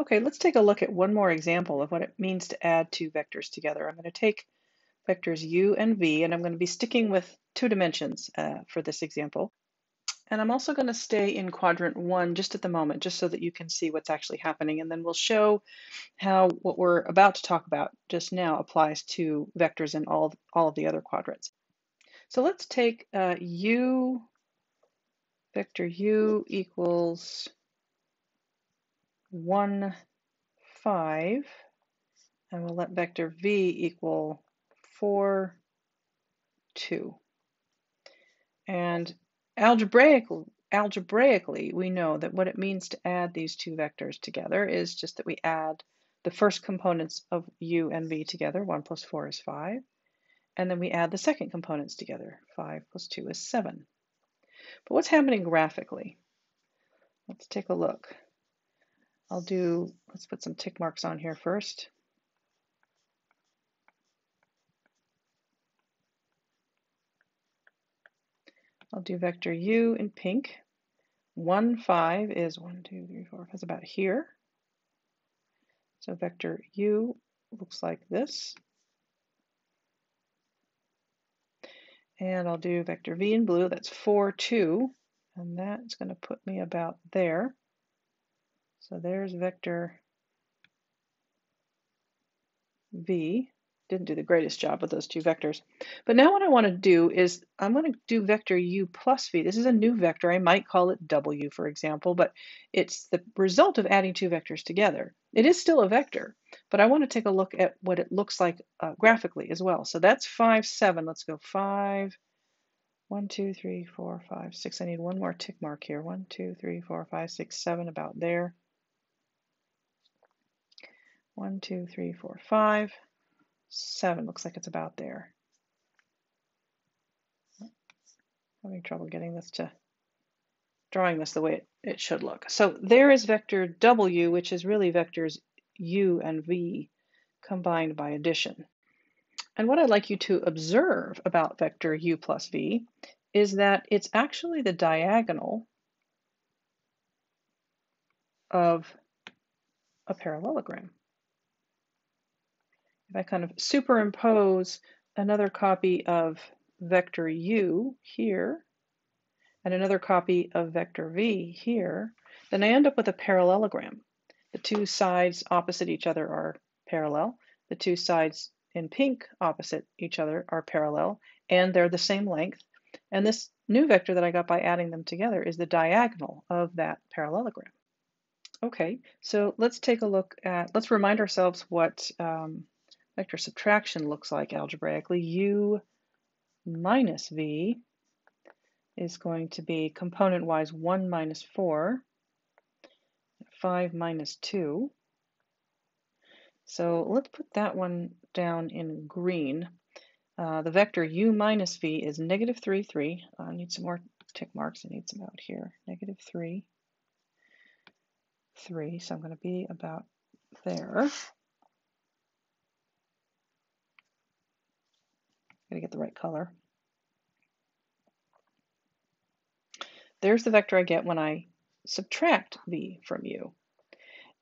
Okay, let's take a look at one more example of what it means to add two vectors together. I'm going to take vectors u and v, and I'm going to be sticking with two dimensions uh, for this example. And I'm also going to stay in quadrant one just at the moment, just so that you can see what's actually happening. And then we'll show how what we're about to talk about just now applies to vectors in all, all of the other quadrants. So let's take uh, u, vector u equals 1, 5, and we'll let vector v equal 4, 2. And algebraically, algebraically, we know that what it means to add these two vectors together is just that we add the first components of u and v together, 1 plus 4 is 5, and then we add the second components together, 5 plus 2 is 7. But what's happening graphically? Let's take a look. I'll do, let's put some tick marks on here first. I'll do vector u in pink. 1, 5 is 1, 2, 3, 4, that's about here. So vector u looks like this. And I'll do vector v in blue, that's 4, 2, and that's going to put me about there. So there's vector v. Didn't do the greatest job with those two vectors. But now what I want to do is I'm going to do vector u plus v. This is a new vector. I might call it w, for example, but it's the result of adding two vectors together. It is still a vector, but I want to take a look at what it looks like uh, graphically as well. So that's 5, 7. Let's go 5, 1, 2, 3, 4, 5, 6. I need one more tick mark here. 1, 2, 3, 4, 5, 6, 7, about there. One, two, three, four, five, seven. Looks like it's about there. Having trouble getting this to drawing this the way it, it should look. So there is vector W, which is really vectors U and V combined by addition. And what I'd like you to observe about vector U plus V is that it's actually the diagonal of a parallelogram if I kind of superimpose another copy of vector u here and another copy of vector v here, then I end up with a parallelogram. The two sides opposite each other are parallel. The two sides in pink opposite each other are parallel, and they're the same length. And this new vector that I got by adding them together is the diagonal of that parallelogram. Okay, so let's take a look at, let's remind ourselves what um, vector subtraction looks like algebraically, u minus v is going to be component-wise 1 minus 4, 5 minus 2. So let's put that one down in green. Uh, the vector u minus v is negative 3, 3. I need some more tick marks. I need some out here. Negative 3, 3. So I'm going to be about there. Gotta get the right color. There's the vector I get when I subtract v from u.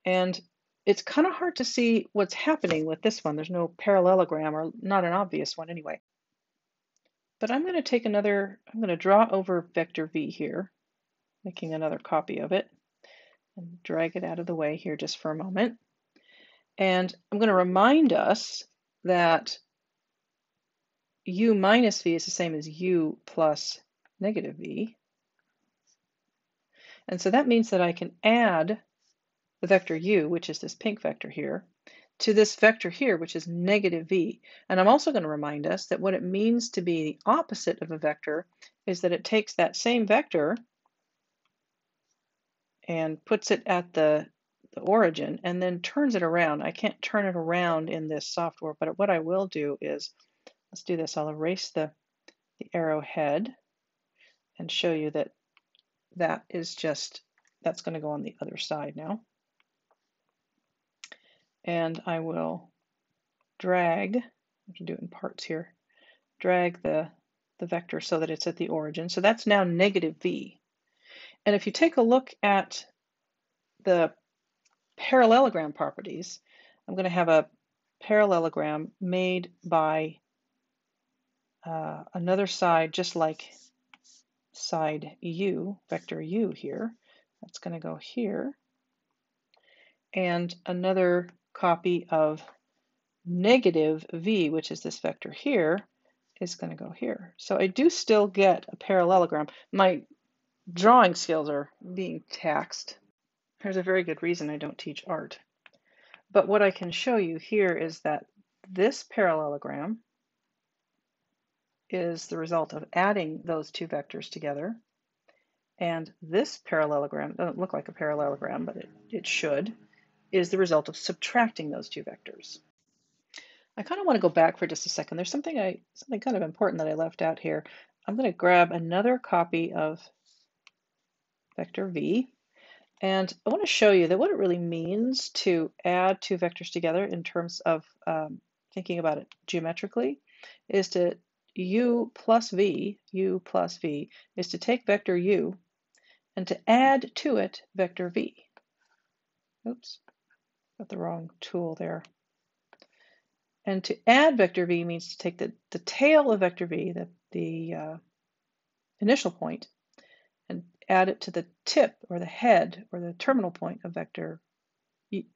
And it's kind of hard to see what's happening with this one. There's no parallelogram, or not an obvious one anyway. But I'm going to take another, I'm going to draw over vector v here, making another copy of it, and drag it out of the way here just for a moment. And I'm going to remind us that u minus v is the same as u plus negative v. And so that means that I can add the vector u, which is this pink vector here, to this vector here, which is negative v. And I'm also going to remind us that what it means to be the opposite of a vector is that it takes that same vector and puts it at the, the origin and then turns it around. I can't turn it around in this software, but what I will do is Let's do this. I'll erase the, the arrowhead and show you that that is just, that's going to go on the other side now. And I will drag, I can do it in parts here, drag the, the vector so that it's at the origin. So that's now negative v. And if you take a look at the parallelogram properties, I'm going to have a parallelogram made by uh, another side just like side u, vector u here. That's going to go here. And another copy of negative v, which is this vector here, is going to go here. So I do still get a parallelogram. My drawing skills are being taxed. There's a very good reason I don't teach art. But what I can show you here is that this parallelogram is the result of adding those two vectors together. And this parallelogram, doesn't look like a parallelogram, but it, it should, is the result of subtracting those two vectors. I kind of want to go back for just a second. There's something I something kind of important that I left out here. I'm going to grab another copy of vector v, and I want to show you that what it really means to add two vectors together in terms of um, thinking about it geometrically is to u plus v, u plus v, is to take vector u and to add to it vector v. Oops, got the wrong tool there. And to add vector v means to take the, the tail of vector v, the, the uh, initial point, and add it to the tip or the head or the terminal point of vector,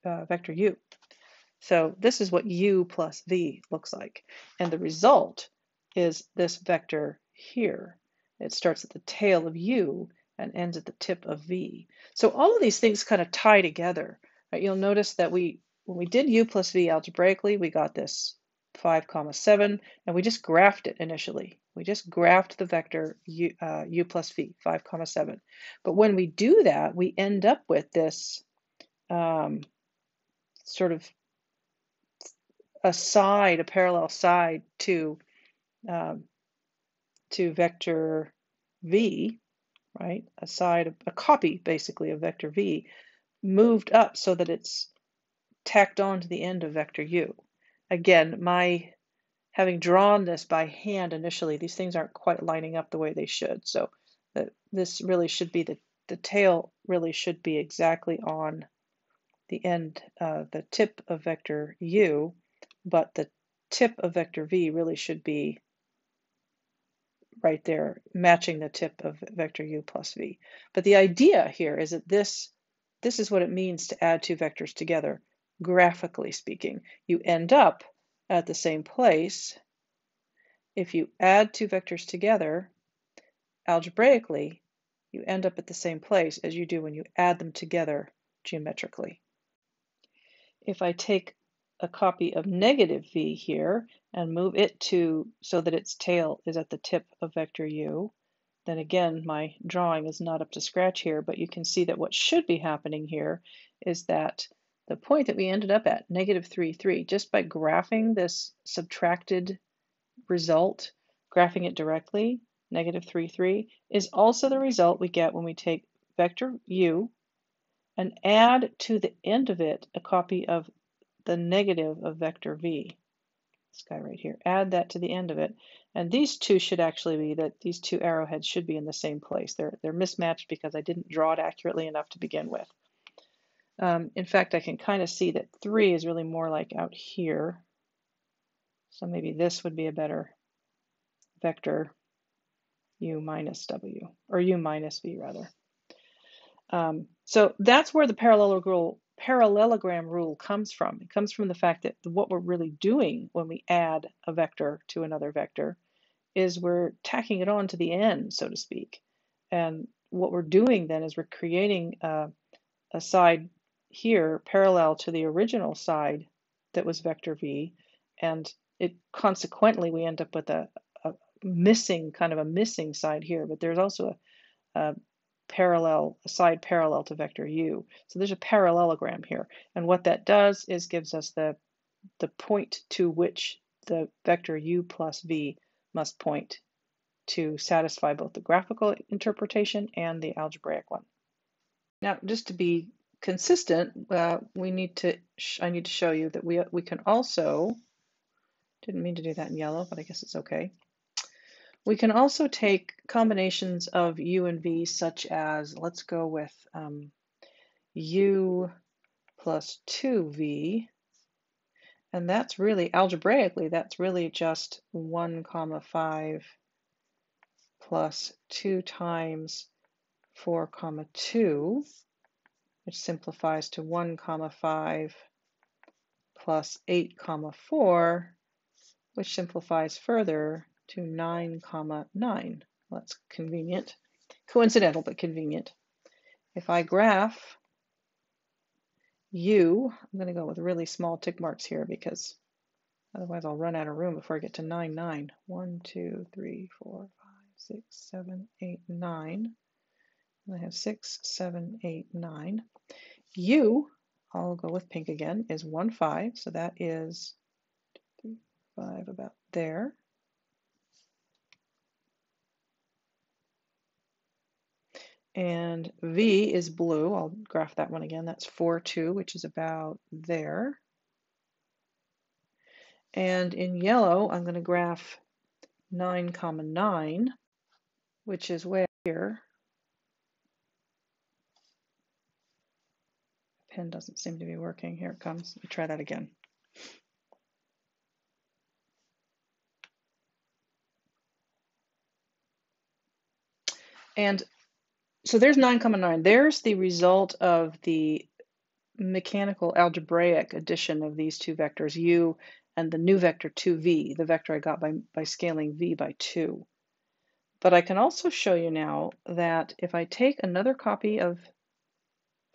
uh, vector u. So this is what u plus v looks like. And the result is this vector here. It starts at the tail of u and ends at the tip of v. So all of these things kind of tie together. Right? You'll notice that we when we did u plus v algebraically, we got this 5 comma 7, and we just graphed it initially. We just graphed the vector u, uh, u plus v, 5 comma 7. But when we do that, we end up with this um, sort of a side, a parallel side to um, to vector v, right? A side, a copy basically of vector v, moved up so that it's tacked on to the end of vector u. Again, my having drawn this by hand initially, these things aren't quite lining up the way they should. So the, this really should be the, the tail really should be exactly on the end, uh, the tip of vector u, but the tip of vector v really should be right there, matching the tip of vector u plus v. But the idea here is that this, this is what it means to add two vectors together graphically speaking. You end up at the same place if you add two vectors together algebraically, you end up at the same place as you do when you add them together geometrically. If I take a copy of negative v here and move it to so that its tail is at the tip of vector u, then again my drawing is not up to scratch here, but you can see that what should be happening here is that the point that we ended up at, negative 3, 3, just by graphing this subtracted result, graphing it directly, negative 3, 3, is also the result we get when we take vector u and add to the end of it a copy of the negative of vector v. This guy right here. Add that to the end of it. And these two should actually be that these two arrowheads should be in the same place. They're, they're mismatched because I didn't draw it accurately enough to begin with. Um, in fact, I can kind of see that 3 is really more like out here. So maybe this would be a better vector u minus w, or u minus v rather. Um, so that's where the parallelogram, parallelogram rule comes from. It comes from the fact that what we're really doing when we add a vector to another vector is we're tacking it on to the end, so to speak. And what we're doing then is we're creating a, a side here parallel to the original side that was vector v, and it consequently we end up with a, a missing kind of a missing side here, but there's also a, a parallel a side parallel to vector u. So there's a parallelogram here, and what that does is gives us the the point to which the vector u plus v must point to satisfy both the graphical interpretation and the algebraic one. Now, just to be consistent, uh, we need to, I need to show you that we, we can also, didn't mean to do that in yellow, but I guess it's okay. We can also take combinations of u and v such as, let's go with um, u plus 2v. And that's really, algebraically, that's really just 1 comma 5 plus 2 times 4 comma 2, which simplifies to 1 comma 5 plus 8 comma 4, which simplifies further to 9 comma 9. Well, that's convenient. Coincidental, but convenient. If I graph u, I'm going to go with really small tick marks here because otherwise I'll run out of room before I get to 9, 9. 1, 2, 3, 4, 5, 6, 7, 8, 9. And I have 6, 7, 8, 9. u, I'll go with pink again, is 1, 5. So that is 3, 5 about there. And V is blue. I'll graph that one again. That's 4, 2, which is about there. And in yellow, I'm going to graph 9, comma 9, which is way here. Pen doesn't seem to be working. Here it comes. Let me try that again. And so there's 9 comma 9. There's the result of the mechanical algebraic addition of these two vectors, u and the new vector 2v, the vector I got by, by scaling v by 2. But I can also show you now that if I take another copy of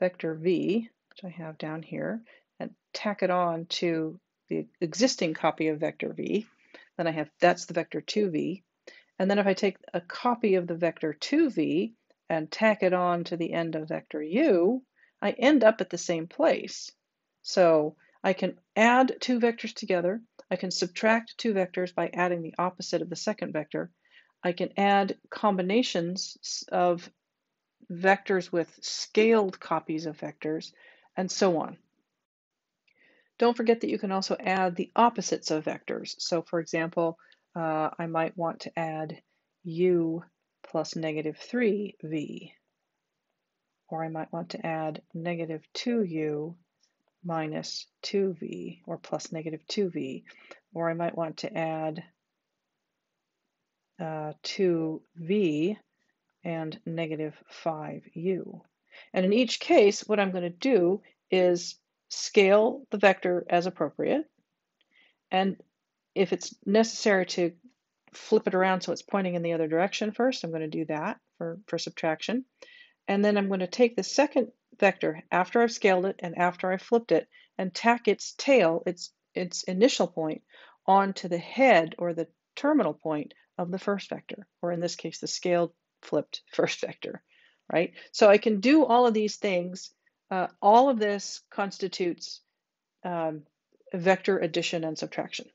vector v, which I have down here, and tack it on to the existing copy of vector v, then I have, that's the vector 2v. And then if I take a copy of the vector 2v and tack it on to the end of vector u, I end up at the same place. So I can add two vectors together. I can subtract two vectors by adding the opposite of the second vector. I can add combinations of vectors with scaled copies of vectors, and so on. Don't forget that you can also add the opposites of vectors. So for example, uh, I might want to add u plus negative 3v. Or I might want to add negative 2u minus 2v, or plus negative 2v. Or I might want to add uh, 2v and negative 5u. And in each case, what I'm going to do is scale the vector as appropriate. And if it's necessary to flip it around so it's pointing in the other direction first. I'm going to do that for, for subtraction. And then I'm going to take the second vector after I've scaled it and after I've flipped it and tack its tail, its, its initial point, onto the head or the terminal point of the first vector, or in this case, the scaled flipped first vector, right? So I can do all of these things. Uh, all of this constitutes um, vector addition and subtraction.